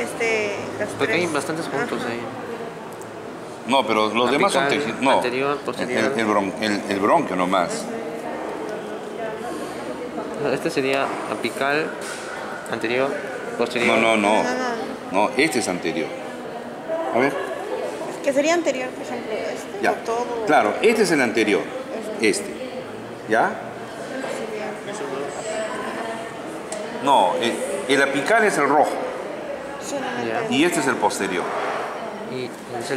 este... las Porque hay bastantes puntos Ajá. ahí. No, pero los demás son tejidos. No, anterior, el, posterior. el, el bron- el- el bronquio nomás. No, Este sería apical, anterior, posterior. No, no, no. No, no, No, este es anterior. A ver, Que sería anterior, por ejemplo, este. ya. todo. Claro, este es el anterior. Este. ¿Ya? sería- No, el, el apical es el rojo solamente y este es el posterior.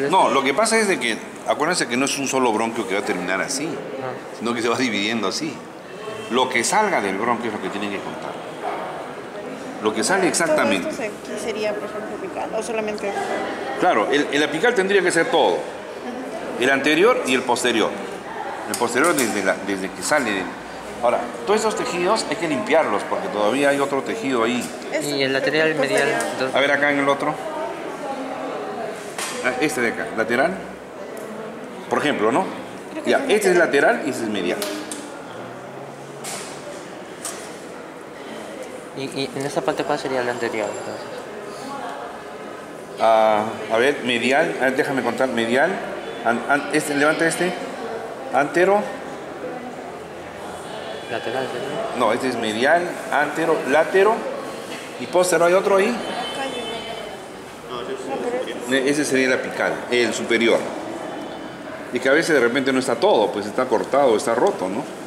No, lo que pasa es de que, acuérdense que no es un solo bronquio que va a terminar así, Ah, sino que se va dividiendo así. Lo que salga del bronquio es lo que tienen que contar. Lo que sale exactamente. Todo esto se- aquí sería, por ejemplo, apical, o solamente... Claro, el, el apical tendría que ser todo. El anterior y el posterior. El posterior desde, la- desde que sale. del- Ahora, todos estos tejidos hay que limpiarlos porque todavía hay otro tejido ahí. Y el lateral posterior. medial. A ver acá en el otro. Ah, Este de acá, lateral. Por ejemplo, ¿no? Ya, es este es lateral. y este es medial. Y, y en esta parte, ¿cuál sería el anterior? Entonces? Ah, a ver, medial, a ver, déjame contar, medial. An- an- este, levanta este. Antero. Lateral, ¿sí? No, este es medial, antero, látero. Y póstero, ¿hay otro ahí? No, Ese sería el apical, el superior. Y que a veces de repente no está todo, pues está cortado, está roto, ¿no?